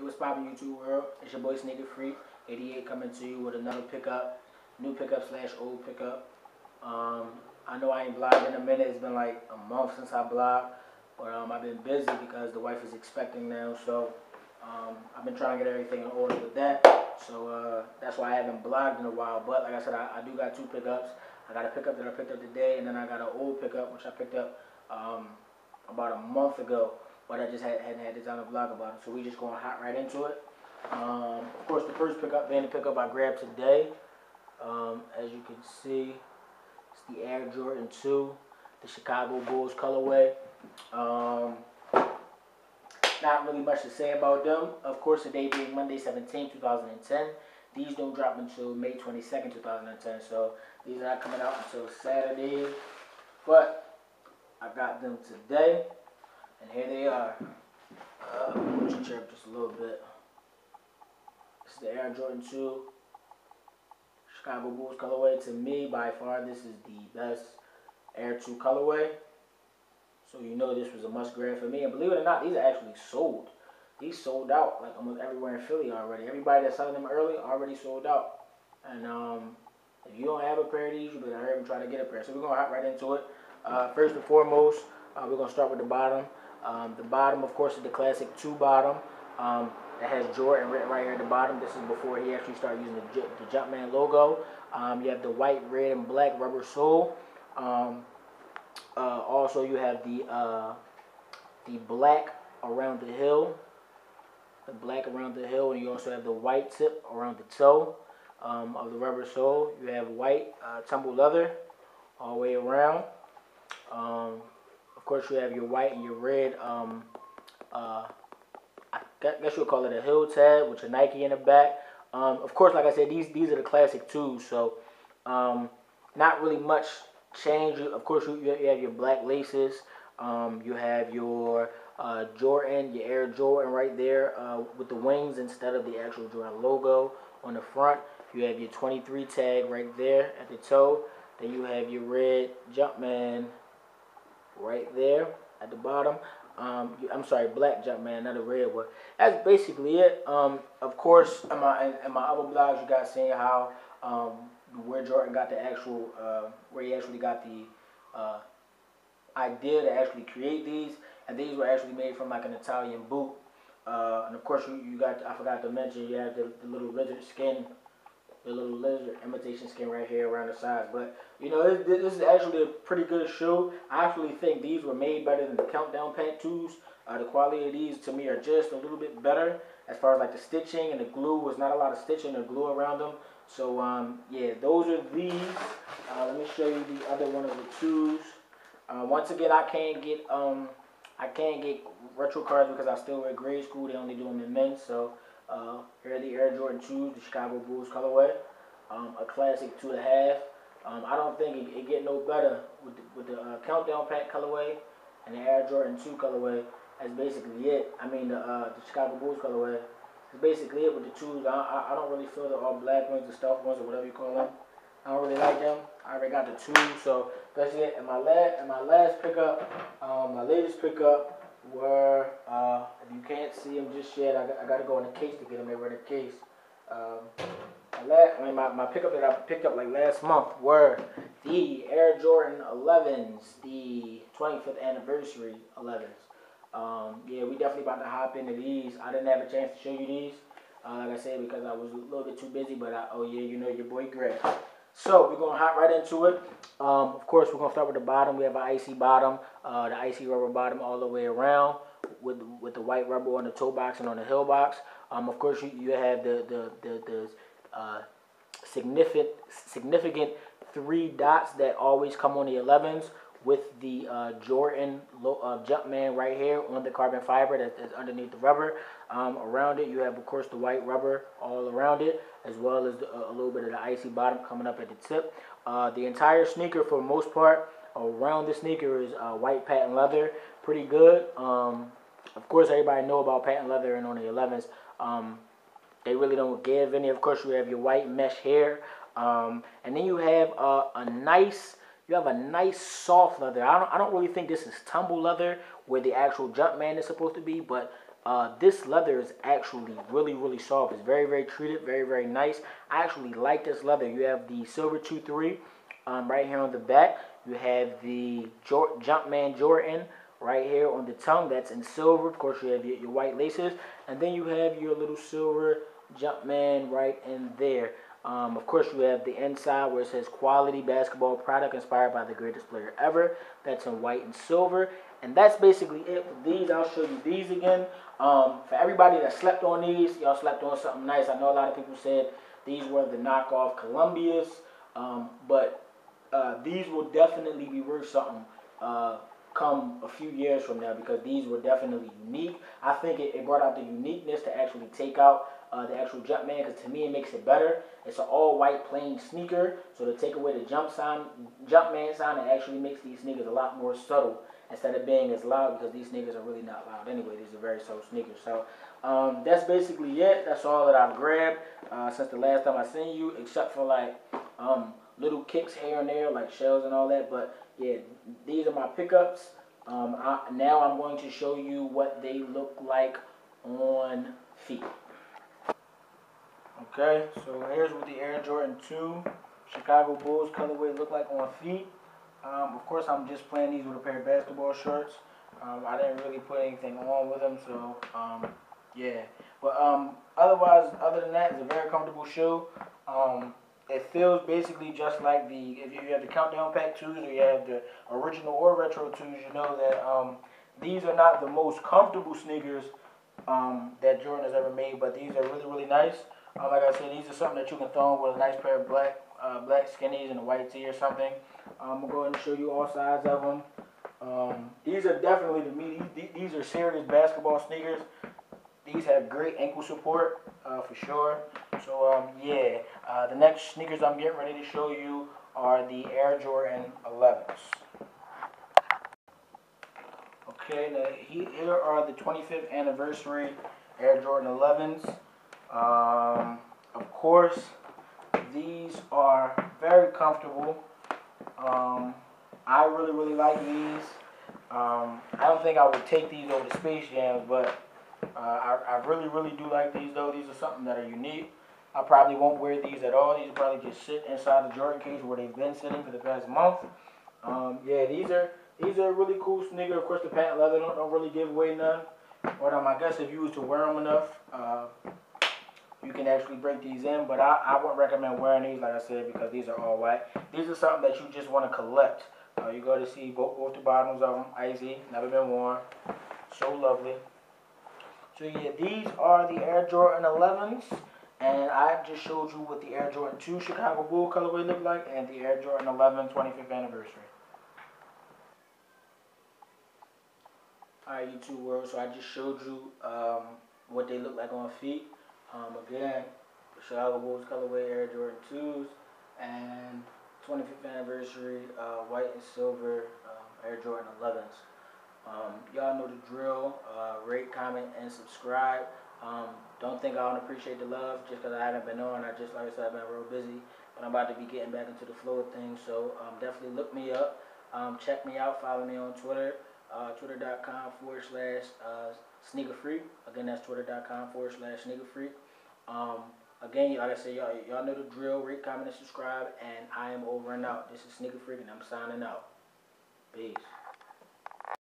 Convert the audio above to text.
It was popping YouTube world. It's your boy Sneaker Freak 88 coming to you with another pickup, new pickup slash old pickup. Um, I know I ain't blogged in a minute. It's been like a month since I blogged, but um, I've been busy because the wife is expecting now. So um, I've been trying to get everything in order with that. So uh, that's why I haven't blogged in a while. But like I said, I, I, do got two pickups. I got a pickup that I picked up today, and then I got an old pickup which I picked up um, about a month ago but I just had, hadn't had the time to vlog about it. So we just going hot right into it. Um, of course, the first pickup, the pickup I grabbed today. Um, as you can see, it's the Air Jordan 2, the Chicago Bulls colorway. Um, not really much to say about them. Of course, today being Monday 17, 2010. These don't drop until May 22nd, 2010. So these are not coming out until Saturday. But I got them today. And here they are. Uh, chair just a little bit. This is the Air Jordan 2 Chicago Bulls colorway. To me, by far, this is the best Air 2 colorway. So you know this was a must grab for me. And believe it or not, these are actually sold. These sold out like almost everywhere in Philly already. Everybody that's selling them early already sold out. And um, if you don't have a pair of these, you better hurry up and try to get a pair. So we're going to hop right into it. Uh, first and foremost, uh, we're going to start with the bottom. Um, the bottom, of course, is the classic two bottom. Um, that has Jordan written right here at the bottom. This is before he actually started using the, the Jumpman logo. Um, you have the white, red, and black rubber sole. Um, uh, also, you have the uh, the black around the heel, the black around the heel, and you also have the white tip around the toe um, of the rubber sole. You have white uh, tumble leather all the way around. Of course, you have your white and your red. Um, uh, I guess you'll call it a heel tab with your Nike in the back. Um, of course, like I said, these these are the classic twos, so um, not really much change. Of course, you, you have your black laces. Um, you have your uh, Jordan, your Air Jordan right there uh, with the wings instead of the actual Jordan logo on the front. You have your 23 tag right there at the toe. Then you have your red Jumpman right there at the bottom. Um, I'm sorry, black Jumpman, not a red one. That's basically it. Um, of course, in my in, in my other blogs, you guys seen how um, where Jordan got the actual, uh, where he actually got the uh, idea to actually create these, and these were actually made from like an Italian boot. Uh, and of course, you, you got, I forgot to mention, you have the, the little lizard skin the little lizard imitation skin right here around the sides. But, you know, this, this, is actually a pretty good shoe. I actually think these were made better than the Countdown Pack 2s. Uh, the quality of these, to me, are just a little bit better as far as, like, the stitching and the glue. Was not a lot of stitching or glue around them. So, um, yeah, those are these. Uh, let me show you the other one of the twos. Uh, once again, I can't get, um, I can't get retro cards because I still wear grade school. They only do them in men's, so... Uh, here are the Air Jordan 2s, the Chicago Bulls colorway. Um, a classic two and a half. Um, I don't think it, it get no better with the, with the uh, Countdown Pack colorway and the Air Jordan 2 colorway. That's basically it. I mean, the, uh, the Chicago Bulls colorway. That's basically it with the twos. I, I, I don't really feel the all black ones, the stuff ones, or whatever you call them. I don't really like them. I already got the two, so that's it. And my last, and my last pickup, um, my latest pickup were, uh, if you can't see them just yet, I, got, I got to go in the case to get them. They were in the case. Um, last I mean, my, my pickup that I picked up like last month were the Air Jordan 11s, the 25th anniversary 11s. Um, yeah, we definitely about to hop into these. I didn't have a chance to show you these, uh, like I said, because I was a little bit too busy. But I, oh yeah, you know your boy Greg. So we're gonna hop right into it. Um, of course, we're gonna start with the bottom. We have an icy bottom, uh, the icy rubber bottom all the way around with with the white rubber on the toe box and on the heel box. Um, of course, you, you have the the the, the uh, significant significant three dots that always come on the 11s with the uh, Jordan uh, Jumpman right here on the carbon fiber that is underneath the rubber. Um, around it, you have, of course, the white rubber all around it, as well as the, uh, a little bit of the icy bottom coming up at the tip. Uh, the entire sneaker, for most part, around the sneaker is uh, white patent leather. Pretty good. Um, of course, everybody know about patent leather and on the 11s. Um, they really don't give any. Of course, you have your white mesh hair. Um, and then you have uh, a nice you have a nice soft leather. I don't, I don't really think this is tumble leather where the actual Jumpman is supposed to be, but uh, this leather is actually really, really soft. It's very, very treated, very, very nice. I actually like this leather. You have the Silver 2-3 um, right here on the back. You have the Jumpman Jordan right here on the tongue. That's in silver. Of course, you have your, your white laces. And then you have your little silver Jumpman right in there. Um, of course, you have the inside where it says quality basketball product inspired by the greatest player ever. That's in white and silver. And that's basically it for these. I'll show you these again. Um, for everybody that slept on these, y'all slept on something nice. I know a lot of people said these were the knockoff Columbias, um, but uh, these will definitely be worth something uh, come a few years from now because these were definitely unique. I think it, it brought out the uniqueness to actually take out uh, the actual Jumpman because to me it makes it better. It's an all white plain sneaker, so to take away the jump sign, Jumpman sign, it actually makes these sneakers a lot more subtle instead of being as loud because these sneakers are really not loud anyway. These are very subtle sneakers. So um, that's basically it. That's all that I've grabbed uh, since the last time I seen you, except for like um, little kicks here and there, like shells and all that. But yeah, these are my pickups. Um, I, now I'm going to show you what they look like on feet. Okay, so here's what the Air Jordan 2 Chicago Bulls colorway look like on feet. Um, of course, I'm just playing these with a pair of basketball shorts. Um, I didn't really put anything on with them, so um, yeah. But um, otherwise, other than that, it's a very comfortable shoe. Um, it feels basically just like the if you have the countdown pack twos or you have the original or retro twos, you know that um, these are not the most comfortable sneakers that Jordan has ever made, but these are really really nice. Uh, like I said, these are something that you can throw on with a nice pair of black uh, black skinnies and a white tee or something. I'm gonna go ahead and show you all sides of them. Um, these are definitely to me these, these are serious basketball sneakers. These have great ankle support uh, for sure. So um, yeah, uh, the next sneakers I'm getting ready to show you are the Air Jordan 11s. Okay, now here are the 25th anniversary Air Jordan 11s. Um, of course, these are very comfortable. Um, I really, really like these. Um, I don't think I would take these over the Space Jams, but uh, I, I really, really do like these, though. These are something that are unique. I probably won't wear these at all. These probably just sit inside the Jordan case where they've been sitting for the past month. Um, yeah, these are these are really cool sneakers. Of course, the patent leather don't, don't really give away none. But um, I guess if you was to wear them enough, uh, you can actually break these in. But I, I wouldn't recommend wearing these, like I said, because these are all white. These are something that you just want to collect. Uh, you go to see both, both the bottoms of them, icy, never been worn. So lovely. So yeah, these are the Air Jordan 11s. And I just showed you what the Air Jordan 2 Chicago Bull colorway looked like and the Air Jordan 11 25th anniversary. Alright, YouTube world, so I just showed you um, what they look like on feet. Um, again, Chicago Bulls colorway Air Jordan 2s and 25th anniversary uh, white and silver um, Air Jordan 11s. Um, y'all know the drill. Uh, rate, comment, and subscribe. Um, don't think I don't appreciate the love just because I haven't been on. I just, like I said, I've been real busy. But I'm about to be getting back into the flow of things. So um, definitely look me up. Um, check me out. Follow me on Twitter. Uh, Twitter.com forward slash uh, sneaker freak. Again, that's Twitter.com forward slash sneaker freak. Um, again, like I said, y'all, y'all know the drill. Rate, comment, and subscribe. And I am over and out. This is Sneaker Freak, and I'm signing out. Peace.